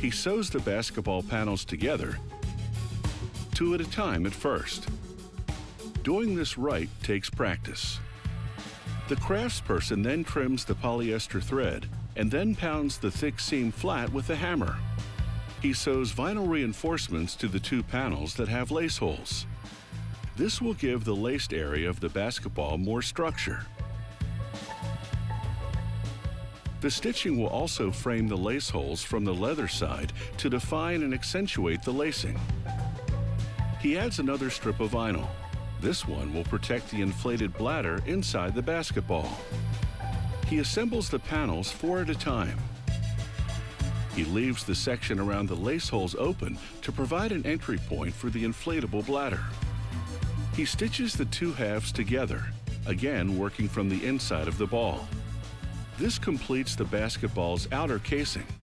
He sews the basketball panels together, two at a time at first. Doing this right takes practice. The craftsperson then trims the polyester thread and then pounds the thick seam flat with a hammer. He sews vinyl reinforcements to the two panels that have lace holes. This will give the laced area of the basketball more structure. The stitching will also frame the lace holes from the leather side to define and accentuate the lacing. He adds another strip of vinyl. This one will protect the inflated bladder inside the basketball. He assembles the panels four at a time. He leaves the section around the lace holes open to provide an entry point for the inflatable bladder. He stitches the two halves together, again working from the inside of the ball. This completes the basketball's outer casing.